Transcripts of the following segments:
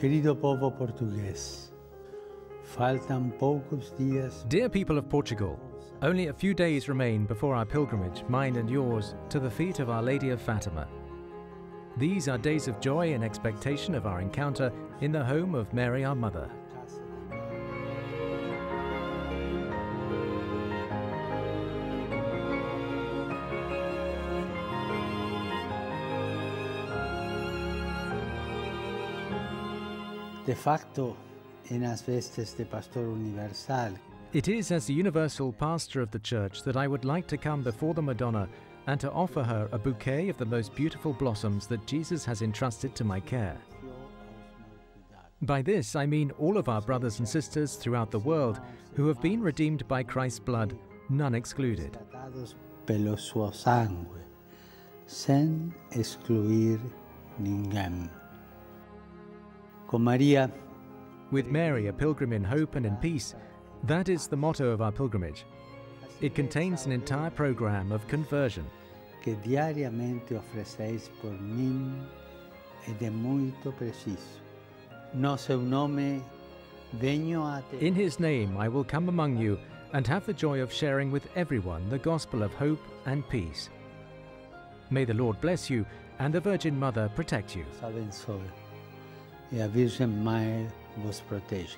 Querido povo português, faltam poucos dias. Dear people of Portugal, only a few days remain before our pilgrimage, mine and yours, to the feet of Our Lady of Fatima. These are days of joy and expectation of our encounter in the home of Mary our Mother. De facto, en las vestes de pastor universal, It is as the universal pastor of the Church that I would like to come before the Madonna and to offer her a bouquet of the most beautiful blossoms that Jesus has entrusted to my care. By this I mean all of our brothers and sisters throughout the world who have been redeemed by Christ's blood, none excluded. tratados pelo suo sangue, sem excluir ninguém. With Mary, a pilgrim in hope and in peace, that is the motto of our pilgrimage. It contains an entire program of conversion. que diariamente ofreceis por mim é de muito preciso. No seu nome, venho In his name I will come among you and have the joy of sharing with everyone the gospel of hope and peace. May the Lord bless you and the Virgin Mother protect you. Vos.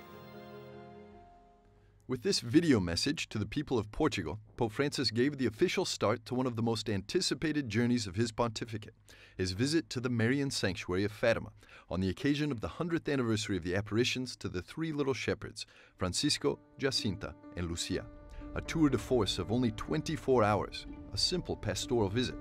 With this video message to the people of Portugal, Pope Francis gave the official start to one of the most anticipated journeys of his pontificate, his visit to the Marian sanctuary of Fatima, on the occasion of the 100th anniversary of the apparitions to the three little shepherds, Francisco, Jacinta, and Lucia. A tour de force of only 24 hours, a simple pastoral visit.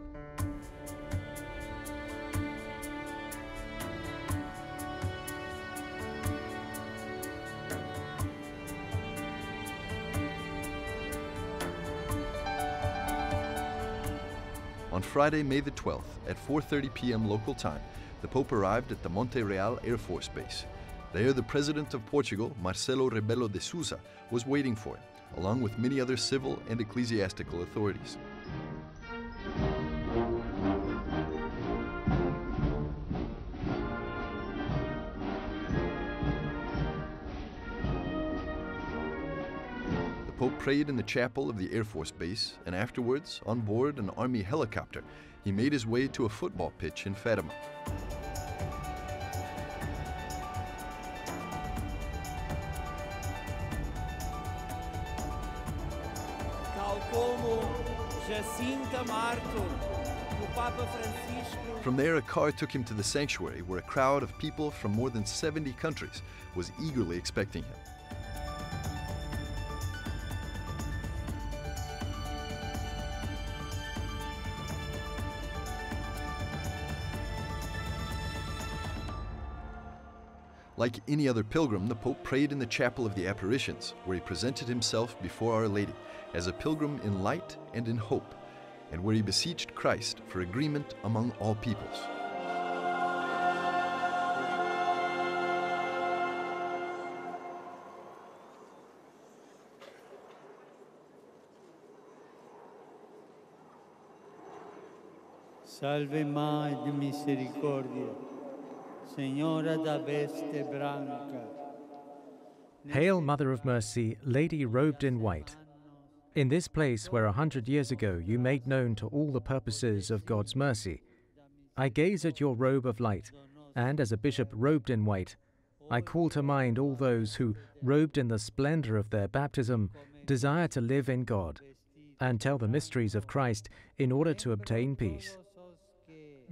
Friday, May the 12th, at 4:30 p.m. local time, the Pope arrived at the Monte Real Air Force Base. There, the President of Portugal, Marcelo Rebelo de Sousa, was waiting for him, along with many other civil and ecclesiastical authorities. Prayed in the chapel of the Air Force Base, and afterwards, on board an Army helicopter, he made his way to a football pitch in Fatima. tal como Jacinta Marto, o Papa Francisco. From there, a car took him to the sanctuary where a crowd of people from more than 70 countries was eagerly expecting him. Like any other pilgrim, the Pope prayed in the Chapel of the Apparitions, where he presented himself before Our Lady as a pilgrim in light and in hope, and where he beseeched Christ for agreement among all peoples. Salve Mãe de Senhora da veste branca. Hail, Mother of Mercy, Lady robed in white. In this place where a hundred years ago you made known to all the purposes of God's mercy, I gaze at your robe of light, and as a bishop robed in white, I call to mind all those who, robed in the splendor of their baptism, desire to live in God and tell the mysteries of Christ in order to obtain peace.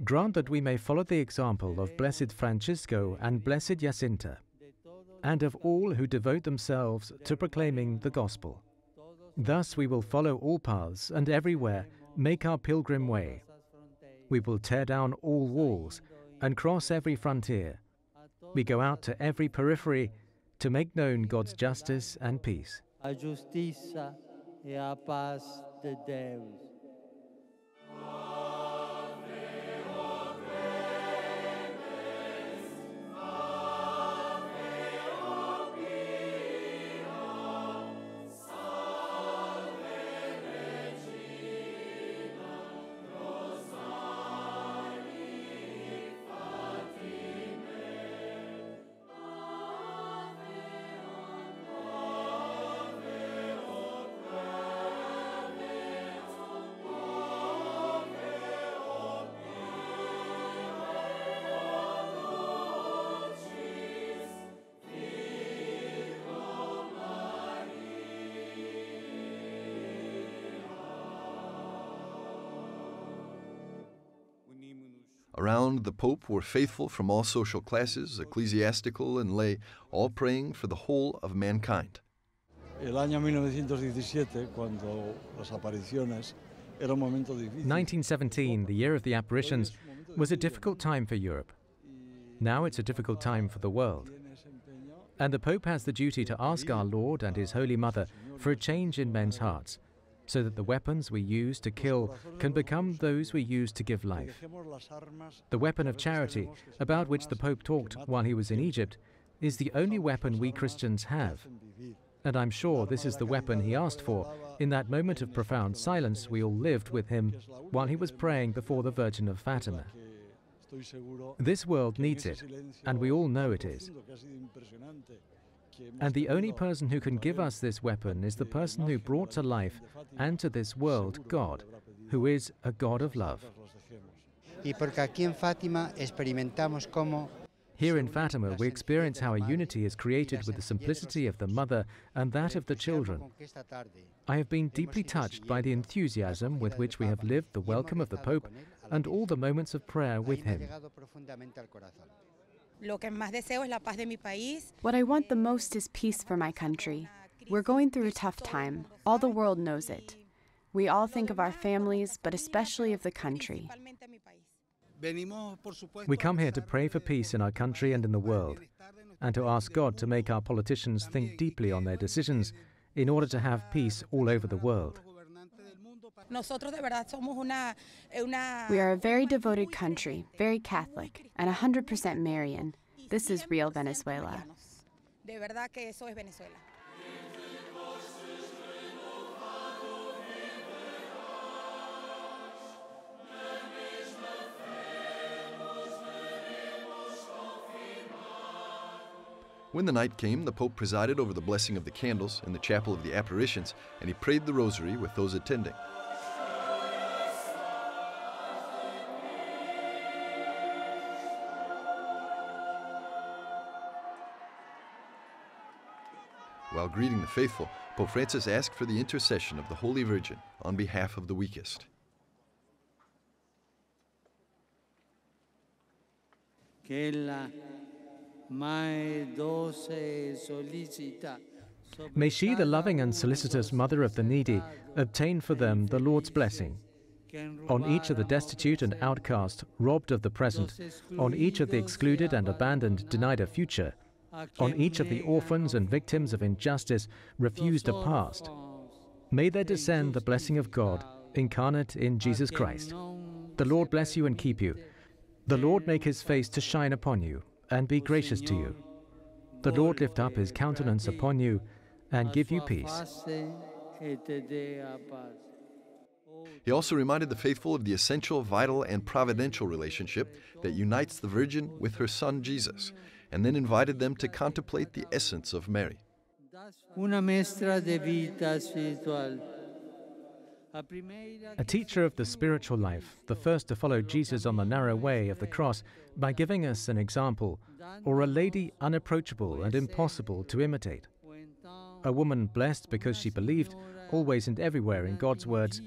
Grant that we may follow the example of Blessed Francisco and Blessed Jacinta, and of all who devote themselves to proclaiming the gospel. Thus we will follow all paths and everywhere make our pilgrim way. We will tear down all walls and cross every frontier. We go out to every periphery to make known God's justice and peace. Around the Pope were faithful from all social classes, ecclesiastical and lay, all praying for the whole of mankind. El año 1917, cuando las apariciones, era un momento difícil. 1917, the year of the apparitions, was a difficult time for Europe. Now it's a difficult time for the world. And the Pope has the duty to ask our Lord and His Holy Mother for a change in men's hearts, so that the weapons we use to kill can become those we use to give life. The weapon of charity, about which the Pope talked while he was in Egypt, is the only weapon we Christians have. And I'm sure this is the weapon he asked for in that moment of profound silence we all lived with him while he was praying before the Virgin of Fatima. This world needs it, and we all know it is. And the only person who can give us this weapon is the person who brought to life and to this world God, who is a God of love. Y porque aquí en Fátima experimentamos cómo Here in Fatima, we experience how a unity is created with the simplicity of the mother and that of the children. I have been deeply touched by the enthusiasm with which we have lived the welcome of the Pope and all the moments of prayer with him. What I want the most is peace for my country. We're going through a tough time. All the world knows it. We all think of our families, but especially of the country. We come here to pray for peace in our country and in the world, and to ask God to make our politicians think deeply on their decisions in order to have peace all over the world. We are a very devoted country, very Catholic, and 100% Marian. This is real Venezuela. When the night came, the Pope presided over the blessing of the candles in the chapel of the apparitions, and he prayed the rosary with those attending. While greeting the faithful, Pope Francis asked for the intercession of the Holy Virgin on behalf of the weakest. Che ella mai doce sollicita May she, the loving and solicitous mother of the needy, obtain for them the Lord's blessing. On each of the destitute and outcast, robbed of the present, on each of the excluded and abandoned, denied a future, on each of the orphans and victims of injustice, refused a past. May there descend the blessing of God, incarnate in Jesus Christ. The Lord bless you and keep you. The Lord make his face to shine upon you and be gracious to you. The Lord lift up his countenance upon you and give you peace. He also reminded the faithful of the essential, vital, and providential relationship that unites the Virgin with her Son Jesus, and then invited them to contemplate the essence of Mary. una maestra de vita spiritual. A teacher of the spiritual life, the first to follow Jesus on the narrow way of the cross by giving us an example, or a lady unapproachable and impossible to imitate. A woman blessed because she believed, always and everywhere in God's words,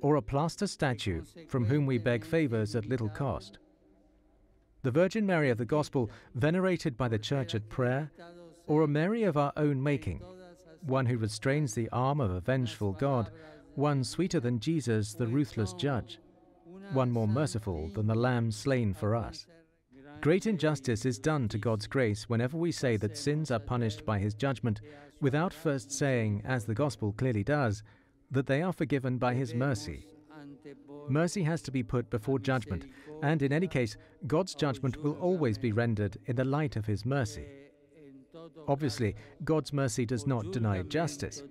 or a plaster statue from whom we beg favors at little cost. The Virgin Mary of the Gospel, venerated by the Church at prayer, or a Mary of our own making, one who restrains the arm of a vengeful God, one sweeter than Jesus, the ruthless judge, one more merciful than the Lamb slain for us. Great injustice is done to God's grace whenever we say that sins are punished by His judgment without first saying, as the Gospel clearly does, that they are forgiven by His mercy. Mercy has to be put before judgment, and in any case, God's judgment will always be rendered in the light of His mercy. Obviously, God's mercy does not deny justice,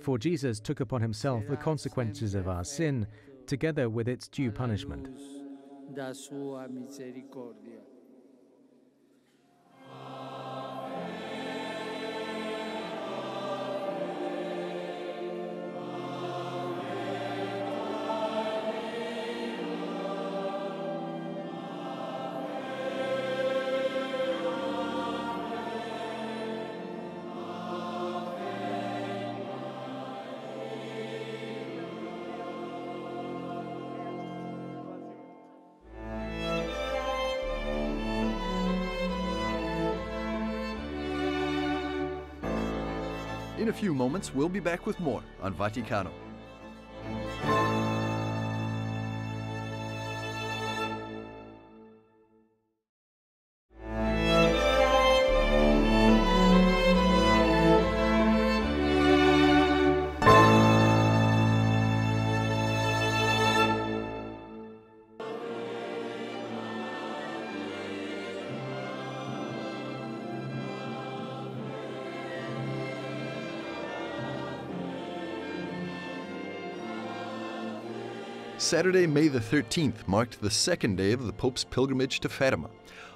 for Jesus took upon himself the consequences of our sin, together with its due punishment. In a few moments, we'll be back with more on Vaticano. Saturday, May the 13th, marked the second day of the Pope's pilgrimage to Fatima.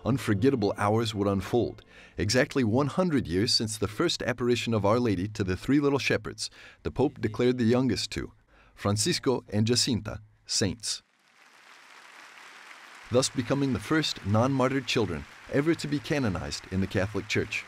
Unforgettable hours would unfold. Exactly 100 years since the first apparition of Our Lady to the three little shepherds, the Pope declared the youngest two, Francisco and Jacinta, saints. Thus becoming the first non martyred children ever to be canonized in the Catholic Church.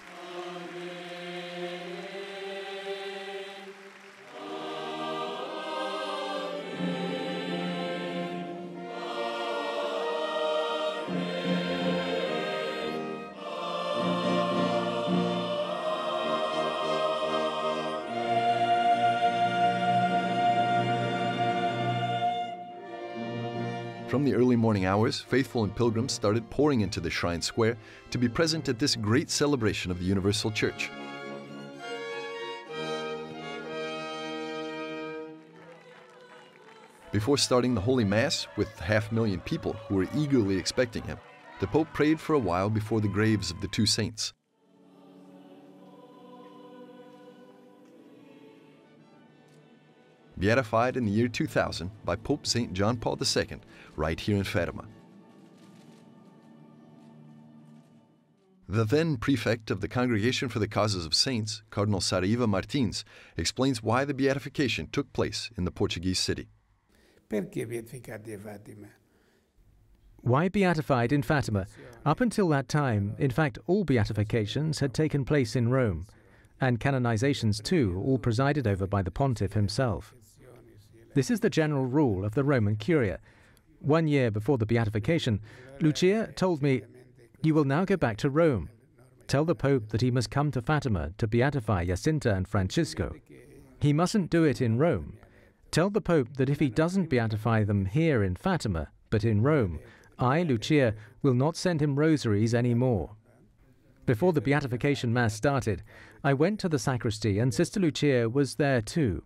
Hours, faithful and pilgrims started pouring into the shrine square to be present at this great celebration of the Universal Church. Before starting the Holy Mass, with half a million people who were eagerly expecting him, the Pope prayed for a while before the graves of the two saints. Beatified in the year 2000 by Pope St. John Paul II, right here in Fatima. The then prefect of the Congregation for the Causes of Saints, Cardinal Saraiva Martins, explains why the beatification took place in the Portuguese city. Why beatified in Fatima? Up until that time, in fact, all beatifications had taken place in Rome, and canonizations too, all presided over by the pontiff himself. This is the general rule of the Roman Curia. One year before the beatification, Lucia told me, You will now go back to Rome. Tell the Pope that he must come to Fatima to beatify Jacinta and Francisco. He mustn't do it in Rome. Tell the Pope that if he doesn't beatify them here in Fatima, but in Rome, I, Lucia, will not send him rosaries any more. Before the beatification mass started, I went to the sacristy and Sister Lucia was there too.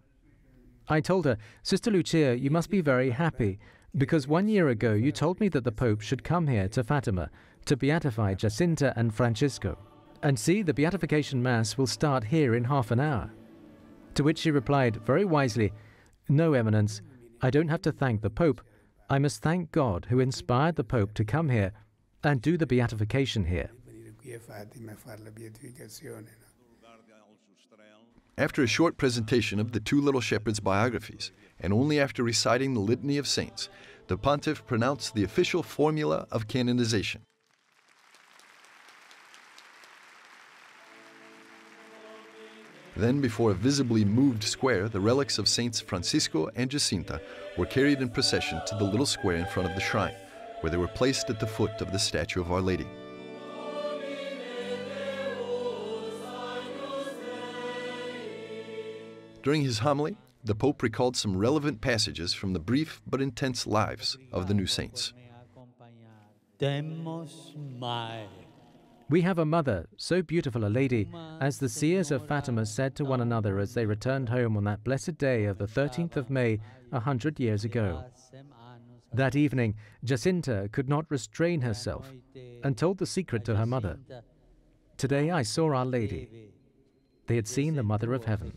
I told her, Sister Lucia, you must be very happy, because one year ago you told me that the Pope should come here to Fatima to beatify Jacinta and Francisco. And see, the beatification mass will start here in half an hour. To which she replied very wisely, No, Eminence, I don't have to thank the Pope. I must thank God who inspired the Pope to come here and do the beatification here. After a short presentation of the two little shepherds' biographies, and only after reciting the Litany of Saints, the pontiff pronounced the official formula of canonization. Then, before a visibly moved square, the relics of Saints Francisco and Jacinta were carried in procession to the little square in front of the shrine, where they were placed at the foot of the statue of Our Lady. During his homily, the Pope recalled some relevant passages from the brief but intense lives of the new saints. We have a mother, so beautiful a lady, as the seers of Fatima said to one another as they returned home on that blessed day of the 13th of May, a hundred years ago. That evening, Jacinta could not restrain herself and told the secret to her mother. Today I saw Our Lady. They had seen the Mother of Heaven.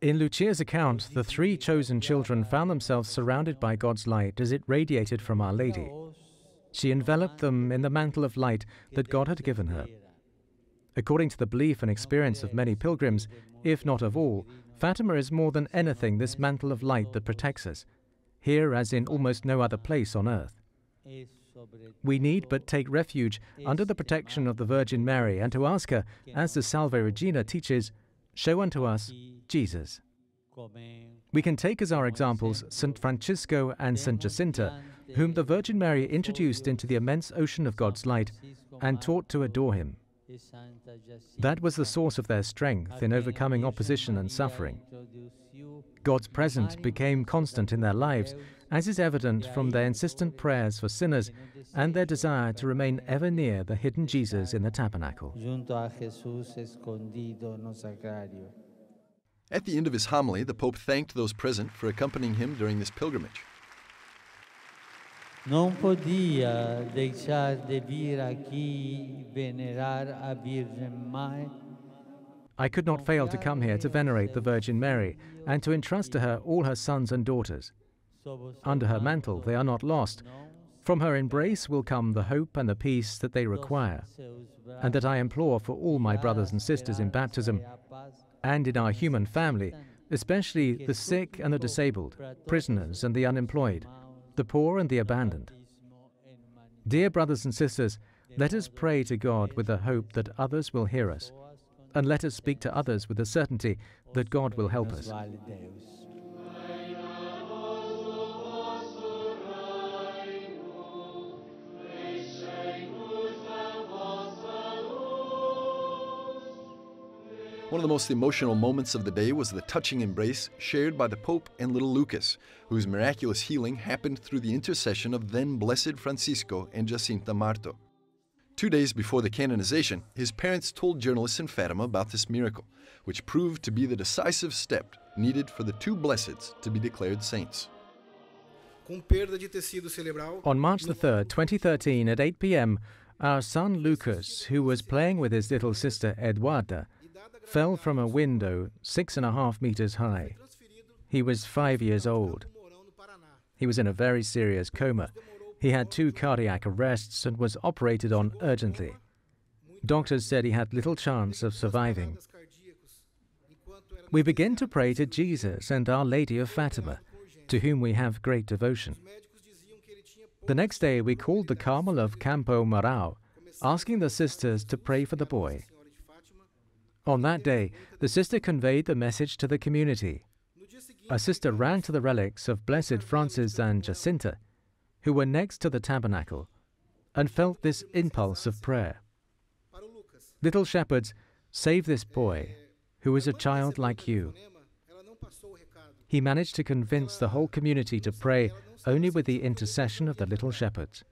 In Lucia's account, the three chosen children found themselves surrounded by God's light as it radiated from Our Lady. She enveloped them in the mantle of light that God had given her. According to the belief and experience of many pilgrims, if not of all, Fatima is more than anything this mantle of light that protects us, here as in almost no other place on earth. We need but take refuge under the protection of the Virgin Mary and to ask her, as the Salve Regina teaches, Show unto us Jesus. We can take as our examples St. Francisco and St. Jacinta, whom the Virgin Mary introduced into the immense ocean of God's light and taught to adore him. That was the source of their strength in overcoming opposition and suffering. God's presence became constant in their lives, as is evident from their insistent prayers for sinners and their desire to remain ever near the hidden Jesus in the tabernacle. At the end of his homily, the Pope thanked those present for accompanying him during this pilgrimage. Non podia deixar de vir aqui venerar a Virgem Mãe I could not fail to come here to venerate the Virgin Mary and to entrust to her all her sons and daughters. Under her mantle they are not lost. From her embrace will come the hope and the peace that they require, and that I implore for all my brothers and sisters in baptism and in our human family, especially the sick and the disabled, prisoners and the unemployed, the poor and the abandoned. Dear brothers and sisters, let us pray to God with the hope that others will hear us and let us speak to others with the certainty that God will help us. One of the most emotional moments of the day was the touching embrace shared by the Pope and little Lucas, whose miraculous healing happened through the intercession of then Blessed Francisco and Jacinta Marto. Two days before the canonization, his parents told journalists in Fatima about this miracle, which proved to be the decisive step needed for the two blesseds to be declared saints. On March the 3rd, 2013, at 8 pm, our son Lucas, who was playing with his little sister Eduarda, fell from a window six and a half meters high. He was five years old. He was in a very serious coma he had two cardiac arrests and was operated on urgently. Doctors said he had little chance of surviving. We begin to pray to Jesus and Our Lady of Fatima, to whom we have great devotion. The next day, we called the Carmel of Campo Mourão, asking the sisters to pray for the boy. On that day, the sister conveyed the message to the community. A sister ran to the relics of Blessed Francis and Jacinta who were next to the tabernacle and felt this impulse of prayer. Little shepherds, save this boy, who is a child like you. He managed to convince the whole community to pray only with the intercession of the little shepherds.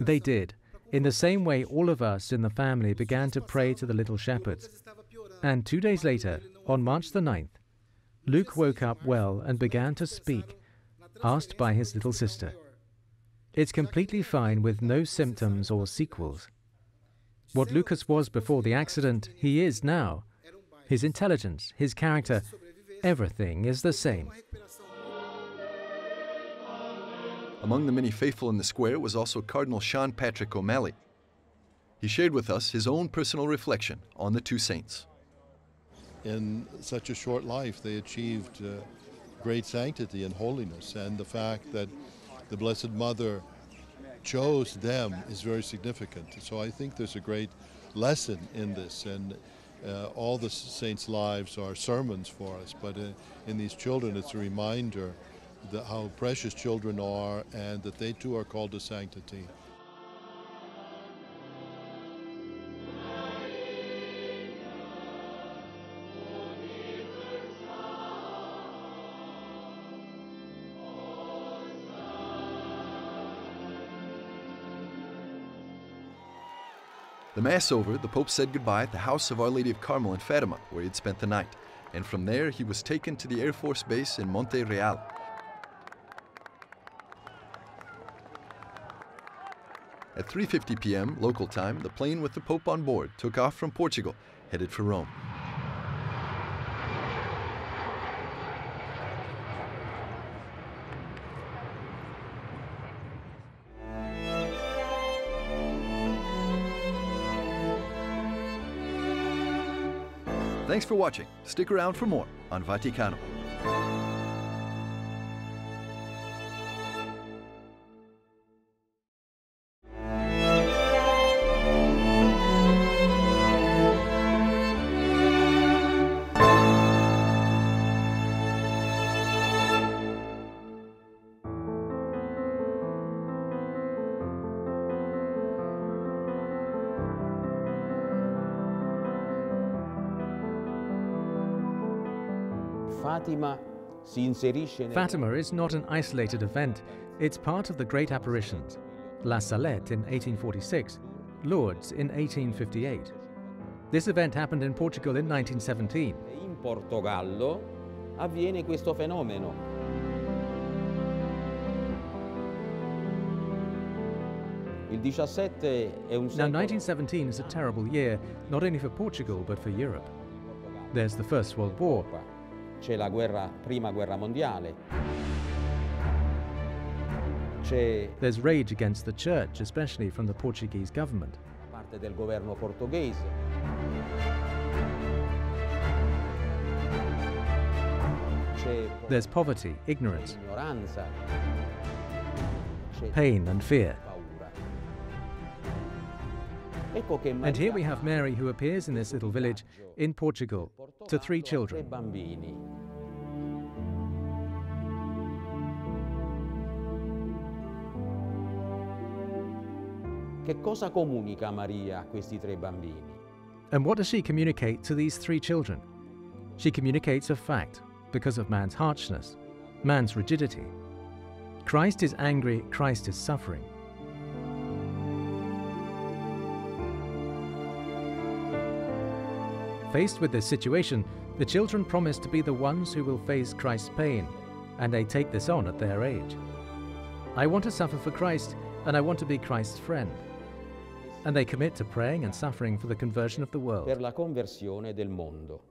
They did, in the same way all of us in the family began to pray to the little shepherds. And two days later, on March the 9th, Luke woke up well and began to speak asked by his little sister. It's completely fine with no symptoms or sequels. What Lucas was before the accident, he is now. His intelligence, his character, everything is the same. Among the many faithful in the square was also Cardinal Sean Patrick O'Malley. He shared with us his own personal reflection on the two saints. In such a short life, they achieved uh, great sanctity and holiness. And the fact that the Blessed Mother chose them is very significant. So I think there's a great lesson in this. And uh, all the saints' lives are sermons for us, but uh, in these children, it's a reminder that how precious children are and that they too are called to sanctity. The Mass over, the Pope said goodbye at the house of Our Lady of Carmel in Fatima, where he had spent the night, and from there he was taken to the Air Force Base in Monte Real. At 3:50 p.m. local time, the plane with the Pope on board took off from Portugal, headed for Rome. Thanks for watching. Stick around for more on Vaticano. Fatima si inserisce Fatima is not an isolated event, it's part of the great apparitions. La Salette in 1846, Lourdes in 1858. This event happened in Portugal in 1917. in Portogallo avviene questo fenomeno. Il 17 è un Now, 1917 is a terrible year, not only for Portugal but for Europe. There's the First World War, C'è la guerra, prima guerra mondiale. There's rage against the church, especially from the Portuguese government. parte del governo portoghese. There's poverty, ignorance, pain, and fear. Paura. Ecco che And here we have Mary who appears in this little village in Portugal to three children. bambini. Che cosa comunica Maria a questi tre bambini? And what does she communicate to these three children? She communicates a fact because of man's harshness, man's rigidity. Christ is angry, Christ is suffering. Faced with this situation, the children promise to be the ones who will face Christ's pain, and they take this on at their age. I want to suffer for Christ, and I want to be Christ's friend. And they commit to praying and suffering for the conversion of the world. Per la conversione del mondo.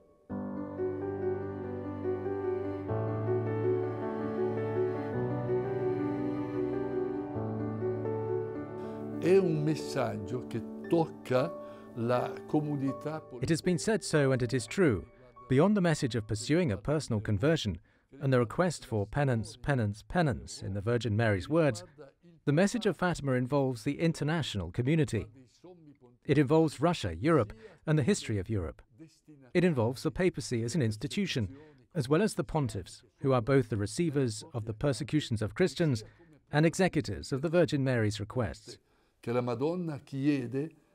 È un messaggio che tocca la comunità It has been said so, and it is true. Beyond the message of pursuing a personal conversion and the request for penance, penance, penance in the Virgin Mary's words, the message of Fatima involves the international community. It involves Russia, Europe, and the history of Europe. It involves the papacy as an institution, as well as the pontiffs, who are both the receivers of the persecutions of Christians and executors of the Virgin Mary's requests.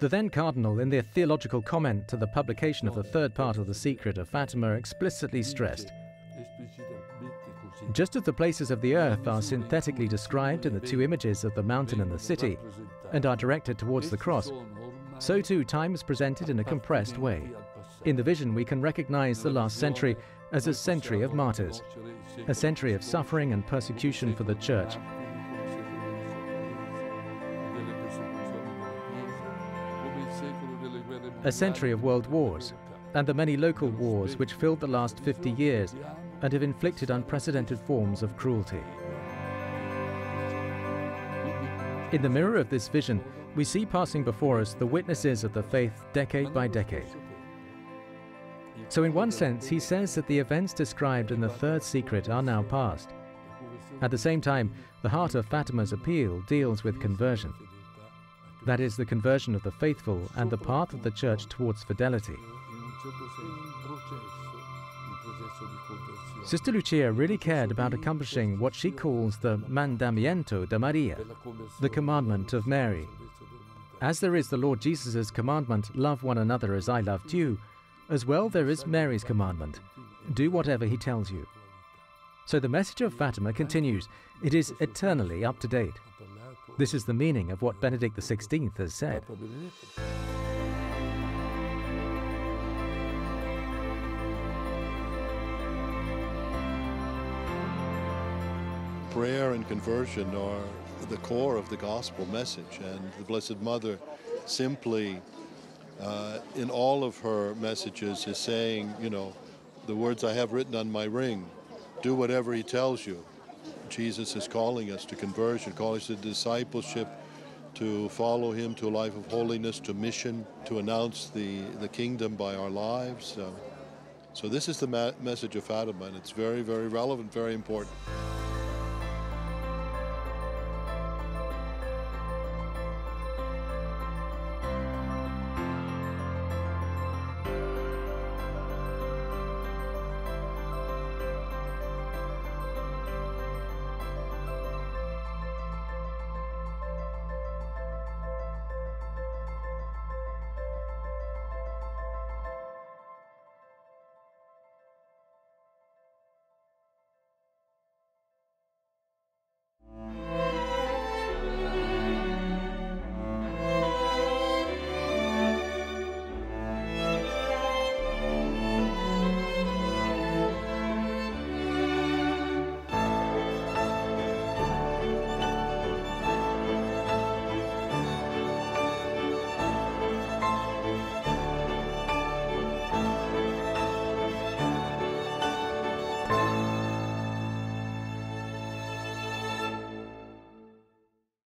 The then Cardinal, in their theological comment to the publication of the third part of The Secret of Fatima, explicitly stressed just as the places of the earth are synthetically described in the two images of the mountain and the city and are directed towards the cross, so too time is presented in a compressed way. In the vision, we can recognize the last century as a century of martyrs, a century of suffering and persecution for the church, a century of world wars, and the many local wars which filled the last 50 years and have inflicted unprecedented forms of cruelty. In the mirror of this vision, we see passing before us the witnesses of the faith decade by decade. So, in one sense, he says that the events described in the third secret are now past. At the same time, the heart of Fatima's appeal deals with conversion. That is, the conversion of the faithful and the path of the church towards fidelity. Sister Lucia really cared about accomplishing what she calls the mandamiento de Maria, the commandment of Mary. As there is the Lord Jesus' commandment, love one another as I loved you, as well there is Mary's commandment, do whatever he tells you. So the message of Fatima continues, it is eternally up to date. This is the meaning of what Benedict XVI has said. Prayer and conversion are the core of the gospel message, and the Blessed Mother simply, uh, in all of her messages, is saying, you know, the words I have written on my ring do whatever he tells you, Jesus is calling us to conversion, calling us to discipleship, to follow him to a life of holiness, to mission, to announce the, the kingdom by our lives. Uh, so this is the message of Fatima, and it's very, very relevant, very important.